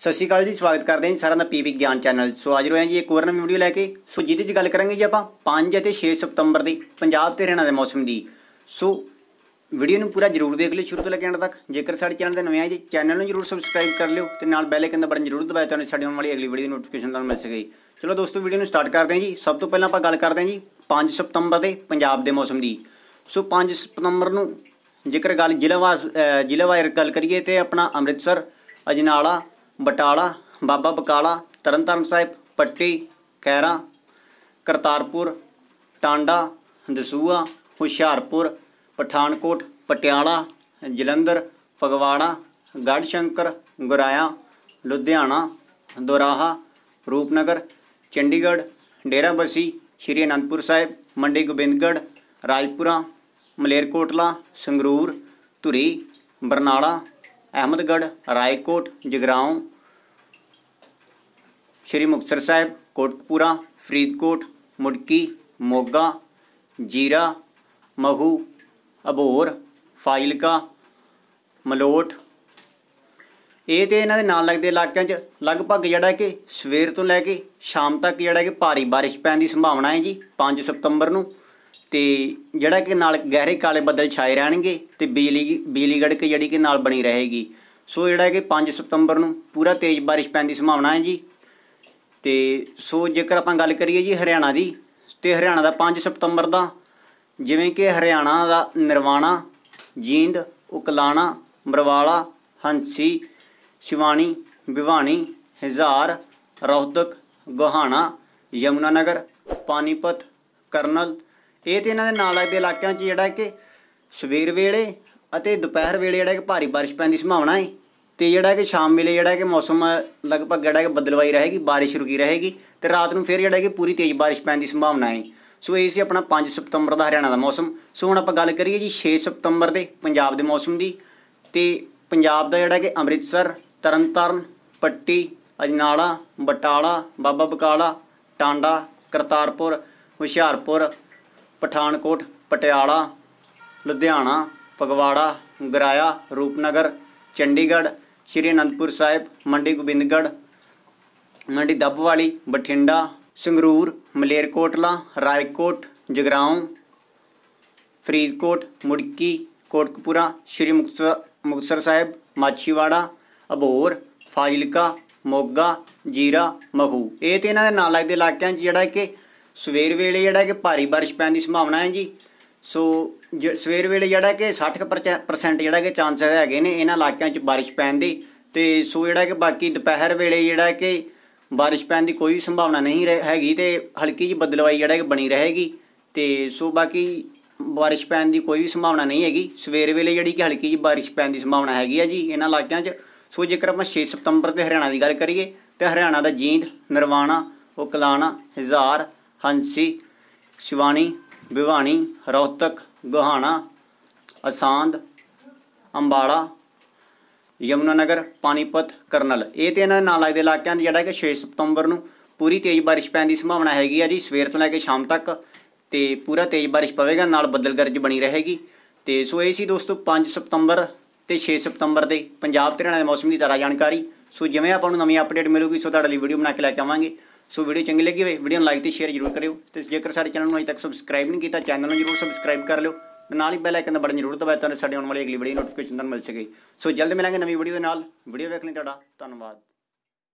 ਸਤਿ ਸ਼੍ਰੀ ਅਕਾਲ ਜੀ, ਸਵਾਗਤ ਕਰਦੇ ਹਾਂ ਜੀ ਸਾਰਿਆਂ ਦਾ ਪੀਵੀ ਗਿਆਨ ਚੈਨਲ। ਸੋ ਅੱਜ ਹਾਂ ਜੀ ਇੱਕ ਹੋਰ ਨਵੀਂ ਵੀਡੀਓ ਲੈ ਕੇ। ਸੋ ਜਿਹਦੇ 'ਚ ਗੱਲ ਕਰਾਂਗੇ ਜੀ ਆਪਾਂ 5 ਅਤੇ 6 ਸਤੰਬਰ ਦੀ, ਪੰਜਾਬ ਤੇ ਹਰਿਆਣਾ ਦੇ ਮੌਸਮ ਦੀ। ਸੋ ਵੀਡੀਓ ਨੂੰ ਪੂਰਾ ਜਰੂਰ ਦੇਖ ਲਿਓ ਸ਼ੁਰੂ ਤੋਂ ਲੈ ਕੇ ਅੰਤ ਤੱਕ। ਜੇਕਰ ਸਾਡੇ ਚੈਨਲ ਤੇ ਨਵੇਂ ਆਏ ਜੀ, ਚੈਨਲ ਨੂੰ ਜਰੂਰ ਸਬਸਕ੍ਰਾਈਬ ਕਰ ਲਿਓ ਤੇ ਨਾਲ ਬੈਲ ਆਈਕਨ ਦਾ ਬਟਨ ਜਰੂਰ ਦਬਾਇਓ ਤਾਂ ਸਾਡੀ ਆਉਣ ਵਾਲੀ ਅਗਲੀ ਵੀਡੀਓ ਦੀ ਨੋਟੀਫਿਕੇਸ਼ਨ ਤੁਹਾਨੂੰ ਮਿਲ ਸਕੇ। ਚਲੋ ਦੋਸਤੋ, ਵੀਡੀਓ ਨੂੰ ਸਟਾਰਟ ਕਰਦੇ ਹਾਂ ਜੀ। ਸਭ ਤੋਂ ਪਹਿਲਾਂ ਆਪਾਂ ਗੱਲ ਕਰਦੇ ਹਾਂ ਜੀ 5 ਸਤੰਬਰ ਦੇ ਪੰਜਾਬ ਦੇ ਮੌਸਮ ਦੀ। ਸੋ 5 ਸਤੰਬਰ ਨੂੰ ਜੇਕਰ ਗੱਲ ਜ਼ਿਲ੍ਹਾ ਵਾਸ ਜ਼ਿਲ੍ਹਾ ਵਾਰ ਗੱਲ ਕਰੀਏ ਤੇ ਆਪਣਾ ਅੰਮ੍ਰਿਤਸਰ, ਅਜਨਾਲਾ ਬਟਾਲਾ, ਬਾਬਾ ਬਕਾਲਾ, ਤਰਨਤਾਰਨ ਸਾਹਿਬ, ਪੱਟੀ ਖੈਰਾ ਕਰਤਾਰਪੁਰ, ਟਾਂਡਾ ਦਸੂਆ ਹੁਸ਼ਿਆਰਪੁਰ, ਪਠਾਨਕੋਟ, ਪਟਿਆਲਾ, ਜਲੰਧਰ, ਫਗਵਾੜਾ, ਗੜਸ਼ੰਕਰ, ਗੁਰਾਇਆ, ਲੁਧਿਆਣਾ, ਦੁਰਾਹਾ, ਰੂਪਨਗਰ, ਚੰਡੀਗੜ੍ਹ, ਡੇਰਾਬੱਸੀ, ਸ਼੍ਰੀ ਅਨੰਦਪੁਰ ਸਾਹਿਬ, ਮੰਡੀ ਗੋਬਿੰਦਗੜ੍ਹ, ਰਾਜਪੁਰਾ, ਮਲੇਰਕੋਟਲਾ, ਸੰਗਰੂਰ, ਧੁਰੀ, ਬਰਨਾਲਾ ਅਹਿਮਦਗੜ੍ਹ, ਰਾਏਕੋਟ, ਜਗਰਾਉਂ, ਸ਼੍ਰੀ ਮੁਕਤਸਰ ਸਾਹਿਬ, ਕੋਟਕਪੂਰਾ, ਫਰੀਦਕੋਟ, ਮੁੜਕੀ, ਮੋਗਾ, ਜੀਰਾ, ਮਹੂ ਅਬੋਰ ਫਾਈਲਕਾ ਮਲੋਟ। ਇਹ ਤੇ ਇਹਨਾਂ ਦੇ ਨਾਲ ਲੱਗਦੇ ਇਲਾਕਿਆਂ 'ਚ ਲਗਭਗ ਜਿਹੜਾ ਕਿ ਸਵੇਰ ਤੋਂ ਲੈ ਕੇ ਸ਼ਾਮ ਤੱਕ ਜਿਹੜਾ ਕਿ ਭਾਰੀ ਬਾਰਿਸ਼ ਪੈਣ ਦੀ ਸੰਭਾਵਨਾ ਹੈ ਜੀ 5 ਸਤੰਬਰ ਨੂੰ। ਤੇ ਜਿਹੜਾ ਕਿ ਨਾਲ ਗਹਿਰੇ ਕਾਲੇ ਬੱਦਲ ਛਾਏ ਰਹਿਣਗੇ ਤੇ ਬਿਜਲੀ ਬਿਜਲੀ ਗੜਕ ਜਿਹੜੀ ਕਿ ਨਾਲ ਬਣੀ ਰਹੇਗੀ। ਸੋ ਜਿਹੜਾ ਕਿ 5 ਸਤੰਬਰ ਨੂੰ ਪੂਰਾ ਤੇਜ਼ ਬਾਰਿਸ਼ ਪੈਣ ਦੀ ਸੰਭਾਵਨਾ ਹੈ ਜੀ। ਤੇ ਸੋ ਜੇਕਰ ਆਪਾਂ ਗੱਲ ਕਰੀਏ ਜੀ ਹਰਿਆਣਾ ਦੀ, ਤੇ ਹਰਿਆਣਾ ਦਾ 5 ਸਤੰਬਰ ਦਾ ਜਿਵੇਂ ਕਿ ਹਰਿਆਣਾ ਦਾ ਨਿਰਵਾਣਾ, ਜੀਂਦ, ਉਕਲਾਣਾ, ਮਰਵਾਲਾ, ਹੰਸੀ, ਸ਼ਿਵਾਣੀ ਭਿਵਾਨੀ ਹਜ਼ਾਰ, ਰੋਹਤਕ, ਗੋਹਾਣਾ, ਯਮੁਨਾਨਗਰ, ਪਾਨੀਪਤ, ਕਰਨਲ ਇਹ ਤੇ ਇਹਨਾਂ ਦੇ ਨਾਲ ਲੱਗਦੇ ਇਲਾਕਿਆਂ 'ਚ ਜਿਹੜਾ ਕਿ ਸਵੇਰ ਵੇਲੇ ਅਤੇ ਦੁਪਹਿਰ ਵੇਲੇ ਜਿਹੜਾ ਕਿ ਭਾਰੀ ਬਾਰਿਸ਼ ਪੈਣ ਦੀ ਸੰਭਾਵਨਾ ਹੈ ਤੇ ਜਿਹੜਾ ਕਿ ਸ਼ਾਮ ਵੇਲੇ ਜਿਹੜਾ ਕਿ ਮੌਸਮ ਲਗਭਗ ਜਿਹੜਾ ਕਿ ਬਦਲਵਾਈ ਰਹੇਗੀ, ਬਾਰਿਸ਼ ਰੁਕੀ ਰਹੇਗੀ ਤੇ ਰਾਤ ਨੂੰ ਫਿਰ ਜਿਹੜਾ ਕਿ ਪੂਰੀ ਤੇਜ਼ ਬਾਰਿਸ਼ ਪੈਣ ਦੀ ਸੰਭਾਵਨਾ ਹੈ ਸੋ ਇਹ ਸੀ ਆਪਣਾ 5 ਸਤੰਬਰ ਦਾ ਹਰਿਆਣਾ ਦਾ ਮੌਸਮ। ਸੋ ਹੁਣ ਆਪਾਂ ਗੱਲ ਕਰੀਏ ਜੀ 6 ਸਤੰਬਰ ਦੇ ਪੰਜਾਬ ਦੇ ਮੌਸਮ ਦੀ। ਤੇ ਪੰਜਾਬ ਦਾ ਜਿਹੜਾ ਕਿ ਅੰਮ੍ਰਿਤਸਰ, ਤਰਨਤਾਰਨ, ਪੱਟੀ, ਅਜਨਾਲਾ, ਬਟਾਲਾ, ਬਾਬਾ ਬਕਾਲਾ, ਟਾਂਡਾ, ਕਰਤਾਰਪੁਰ, ਹੁਸ਼ਿਆਰਪੁਰ ਪਠਾਨਕੋਟ, ਪਟਿਆਲਾ, ਲੁਧਿਆਣਾ, ਫਗਵਾੜਾ, ਗਰਾਇਆ, ਰੂਪਨਗਰ, ਚੰਡੀਗੜ੍ਹ, ਸ਼੍ਰੀ ਅਨੰਦਪੁਰ ਸਾਹਿਬ, ਮੰਡੀ ਗੋਬਿੰਦਗੜ੍ਹ, ਮੰਡੀ ਦੱਬਵਾਲੀ, ਬਠਿੰਡਾ, ਸੰਗਰੂਰ, ਮਲੇਰਕੋਟਲਾ, ਰਾਏਕੋਟ, ਜਗਰਾਉਂ, ਫਰੀਦਕੋਟ, ਮੁੜਕੀ, ਕੋਟਕਪੂਰਾ, ਸ਼੍ਰੀ ਮੁਕਤਸਰ ਮੁਕਤਸਰ ਸਾਹਿਬ, ਮਾਛੀਵਾੜਾ ਅਬੋਰ ਫਾਜ਼ਿਲਕਾ, ਮੋਗਾ, ਜੀਰਾ, ਮਹੂ। ਇਹ ਤੇ ਇਹਨਾਂ ਦੇ ਨਾਲ ਲੱਗਦੇ ਇਲਾਕਿਆਂ 'ਚ ਜਿਹੜਾ ਕਿ ਸਵੇਰ ਵੇਲੇ ਜਿਹੜਾ ਕਿ ਭਾਰੀ ਬਾਰਿਸ਼ ਪੈਣ ਦੀ ਸੰਭਾਵਨਾ ਹੈ ਜੀ। ਸੋ ਸਵੇਰ ਵੇਲੇ ਜਿਹੜਾ ਕਿ 60% ਜਿਹੜਾ ਕਿ ਚਾਂਸਸ ਹੈਗੇ ਨੇ ਇਹਨਾਂ ਇਲਾਕਿਆਂ 'ਚ ਬਾਰਿਸ਼ ਪੈਣ ਦੀ। ਤੇ ਸੋ ਜਿਹੜਾ ਕਿ ਬਾਕੀ ਦੁਪਹਿਰ ਵੇਲੇ ਜਿਹੜਾ ਕਿ ਬਾਰਿਸ਼ ਪੈਣ ਦੀ ਕੋਈ ਸੰਭਾਵਨਾ ਨਹੀਂ ਹੈਗੀ ਤੇ ਹਲਕੀ ਜਿਹੀ ਬਦਲਵਾਈ ਜਿਹੜਾ ਕਿ ਬਣੀ ਰਹੇਗੀ। ਤੇ ਸੋ ਬਾਕੀ ਬਾਰਿਸ਼ ਪੈਣ ਦੀ ਕੋਈ ਵੀ ਸੰਭਾਵਨਾ ਨਹੀਂ ਹੈਗੀ। ਸਵੇਰ ਵੇਲੇ ਜਿਹੜੀ ਕਿ ਹਲਕੀ ਜਿਹੀ ਬਾਰਿਸ਼ ਪੈਣ ਦੀ ਸੰਭਾਵਨਾ ਹੈਗੀ ਹੈ ਜੀ ਇਹਨਾਂ ਇਲਾਕਿਆਂ 'ਚ। ਸੋ ਜੇਕਰ ਆਪਾਂ 6 ਸਤੰਬਰ ਤੇ ਹਰਿਆਣਾ ਦੀ ਗੱਲ ਕਰੀਏ, ਤੇ ਹਰਿਆਣਾ ਦਾ ਜੀਂਦ, ਨਰਵਾਣਾ, ਉਕਲਾਣਾ, ਹਜ਼ਾਰ ਹੰਸੀ, ਸ਼ਿਵਾਣੀ ਵਿਵਾਣੀ ਰੋਹਤਕ ਗੋਹਾਣਾ, ਅਸਾਂਦ, ਅੰਬਾਲਾ, ਯਮੁਨਾਨਗਰ, ਪਾਣੀਪਤ, ਕਰਨਲ। ਇਹ ਤੇ ਇਹਨਾਂ ਨਾਲ ਲੱਗਦੇ ਇਲਾਕਿਆਂ ਦੀ, ਜਿਹੜਾ ਕਿ 6 ਸਤੰਬਰ ਨੂੰ ਪੂਰੀ ਤੇਜ਼ ਬਾਰਿਸ਼ ਪੈਣ ਦੀ ਸੰਭਾਵਨਾ ਹੈਗੀ ਆ ਜੀ। ਸਵੇਰ ਤੋਂ ਲੈ ਕੇ ਸ਼ਾਮ ਤੱਕ ਤੇ ਪੂਰਾ ਤੇਜ਼ ਬਾਰਿਸ਼ ਪਵੇਗਾ, ਨਾਲ ਬੱਦਲ ਗਰਜ ਬਣੀ ਰਹੇਗੀ। ਤੇ ਸੋ ਇਹ ਸੀ ਦੋਸਤੋ 5 ਸਤੰਬਰ ਤੇ 6 ਸਤੰਬਰ ਦੇ ਪੰਜਾਬ ਤੇ ਹਰਿਆਣਾ ਦੇ ਮੌਸਮ ਦੀ ਤਾਜ਼ਾ ਜਾਣਕਾਰੀ। ਸੋ ਜਿਵੇਂ ਆਪਾਂ ਨੂੰ ਨਵੀਂ ਅਪਡੇਟ ਮਿਲੂਗੀ, ਸੋ ਤੁਹਾਡੇ ਲਈ ਵੀਡੀਓ ਬਣਾ ਕੇ ਲੈ ਕੇ ਆਵਾਂਗੇ। ਸੋ ਵੀਡੀਓ ਚੰਗੀ ਲੱਗੀ ਹੋਵੇ ਵੀਡੀਓ ਨੂੰ ਲਾਈਕ ਤੇ ਸ਼ੇਅਰ ਜ਼ਰੂਰ ਕਰਿਓ। ਤੇ ਜੇਕਰ ਸਾਡੇ ਚੈਨਲ ਨੂੰ ਅਜੇ ਤੱਕ ਸਬਸਕ੍ਰਾਈਬ ਨਹੀਂ ਕੀਤਾ ਚੈਨਲ ਨੂੰ ਜ਼ਰੂਰ ਸਬਸਕ੍ਰਾਈਬ ਕਰ ਲਿਓ। ਤੇ ਨਾਲ ਹੀ ਬੈਲ ਆਈਕਨ ਦਾ ਬਟਨ ਜ਼ਰੂਰ ਦਬਾਇਆ ਤੁਹਾਨੂੰ ਸਾਡੇ ਆਉਣ ਵਾਲੀ ਅਗਲੀ ਵੀਡੀਓ ਨੋਟੀਫਿਕੇਸ਼ਨ ਤੁਹਾਨੂੰ ਮਿਲ ਸਕੇ। ਸੋ ਜਲਦ ਮਿਲਾਂਗੇ ਨਵੀਂ ਵੀਡੀਓ ਦੇ ਨਾਲ। ਵੀਡੀਓ ਵੇਖ ਲਈ ਤੁਹਾਡਾ। ਧੰਨਵਾਦ।